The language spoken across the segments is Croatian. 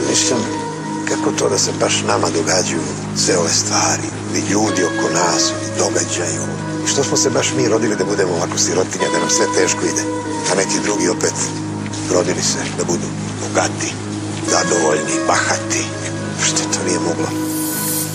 razmišljam kako to da se baš nama događaju sve ove stvari, i ljudi oko nas, i događaju. I što smo se baš mi rodili da budemo ovako sirotinja, da nam sve teško ide. A neki drugi opet rodili se da budu bogati, zadovoljni, bahati. Što to nije moglo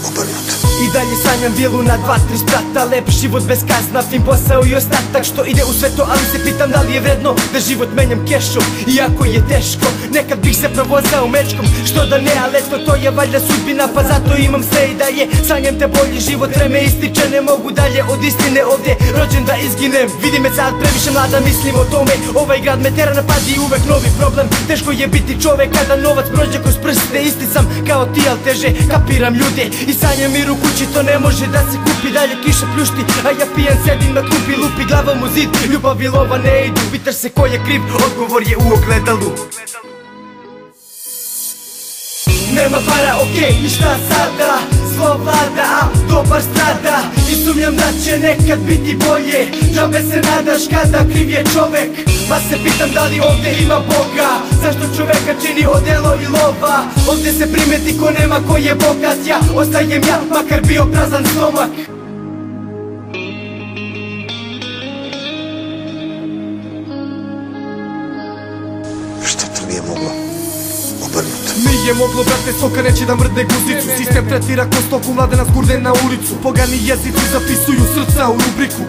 obrnuto? I dalje sanjam vilu na dva, tri sprata Lep život bez kazna, fin posao i ostatak Što ide u sve to, ali se pitam da li je vredno Da život menjam kešom, iako je teško. Nekad bih se provozao mečkom Što da ne, ali eto to je valjda sudbina Pa zato imam sve i dalje. Sanjam te bolji život, vreme ističe Ne mogu dalje od istine ovdje. Rođen da izginem, vidi me sad previše mlada Mislim o tome, ovaj grad me tera napadi Uvek novi problem, teško je biti čovek Kada novac prođe kroz prste Isti sam kao ti, al teže kapiram ljude. I sanjam mir u kući, to ne može da se kupi. Dalje kiša pljušti, a ja pijan sedim na klupi. Lupi glavom u zid, ljubav i lova ne idu. Pitaš se ko je kriv, odgovor je u ogledalu. Nema para, okej, i šta sada? Zlo vlada, a dobar strada I sumnjam da će nekad biti bolje. Džabe se nadaš kada kriv je čovek. Pa se pitam da li ovdje ima Boga? Zašto čoveka čini odelo i lova? Ovdje se primeti ko nema ko je bogat. Ja ostajem ja, makar bio prazan stomak. Što to nije moglo obrnuto? Nije moglo, brate, soka neće da mrde guzicu. Sistem tretira ko stoku, mlade nas gurde na ulicu. Pogani jezici zapisuju srca u rubriku.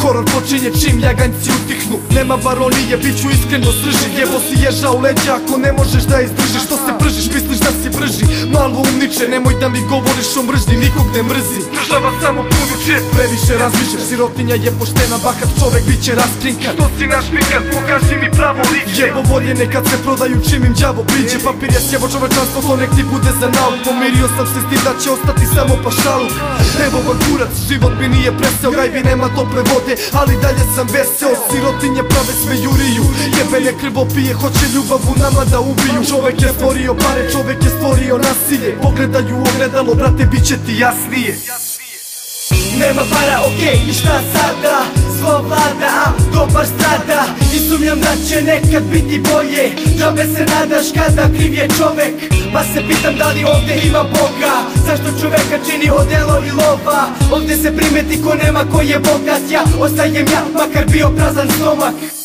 Horor počinje čim jaganjci utihnu. Nema baronije, bit ću iskreno srži Jevo si ježa u leđa ako ne možeš da izdržiš. Što se pržiš, misliš da si brži? Malo umniče, nemoj da mi govoriš o mržnji Nikog ne mrzi. Država samo puni previše razmišljaš Sirotinja je poštena, bahat čovek bit će raskrinkan To si naš pikant, pokaži mi pravo lice Jebo volje nekad se prodaju čim im đavo priđe Papir je sjevo čovečanstvo, to nek ti bude za nauk. Pomirio sam se s tim da će ostati samo pašaluk Evo vam kurac, život mi nije preseo Gajbi nema tople vode, ali dalje sam veseo Sirotinje prave sve juriju Jebene krvo pije, hoće ljubav u nama da ubiju Čovek je stvorio pare, čovek je stvorio nasilje Pogledaju ogledalo, brate, bit će ti jasnije nema para, okej, i šta sada? Zlo vlada, a dobar strada I sumnjam da će nekad biti bolje. Džabe se nadaš kada kriv je čovek. Pa se pitam da li ovdje ima Boga? Zašto čoveka čini odelo i lova? Ovdje se primeti ko nema ko je bogat. Ja ostajem ja, makar bio prazan stomak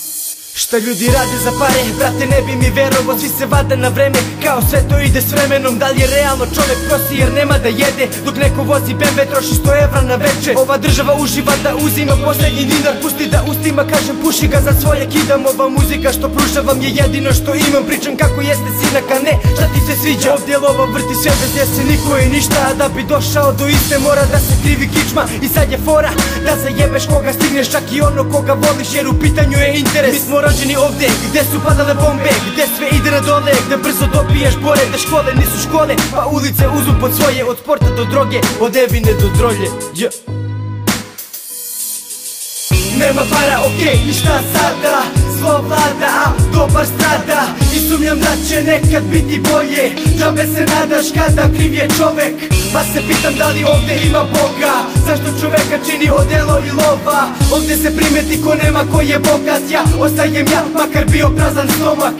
Šta ljudi rade za pare, brate ne bi mi verovo Svi se vade na vreme, kao sve to ide s vremenom Da li je realno čovjek prosi jer nema da jede. Dok neko vozi BMW troši 100 evra na veče. Ova država uživa da uzima posljednji dinar Pusti da ustima, kažem puši ga za svoje kidam Ova muzika što pružavam je jedino što imam. Pričam kako jeste sinak, a ne šta ti se sviđa. Ovdje lova vrti sve bez jesi niko i ništa. A da bi došao do iste mora da se krivi kičma. I sad je fora da zajebeš koga stigneš Čak i ono koga voliš jer u pitanju je interes. Mi smo rođeni ovdje gdje su padale bombe Gdje sve ide na dole Gdje brzo dobiješ bore Gdje škole nisu škole Pa ulice uzu pod svoje Od sporta do droge Od evine do drolje yeah. Nema para, okej, i šta sada? Zlo vlada, a dobar strada I sumnjam da će nekad biti bolje Džabe se nadaš kada kriv je čovek Pa se pitam da li ovdje ima Boga Zašto čoveka čini odelo i lova Ovdje se primeti ko nema ko je bogat. Ja ostajem ja, makar bio prazan stomak